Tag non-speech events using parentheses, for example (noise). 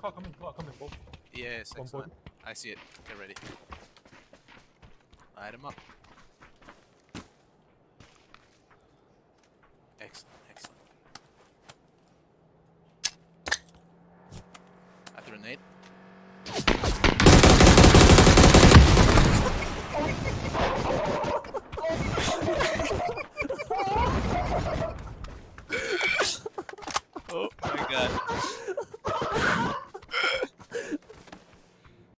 car coming, car coming, both. Yes, One excellent. point. I see it. Get ready. Light him up. Excellent, excellent. I threw a nade. (laughs) oh my god.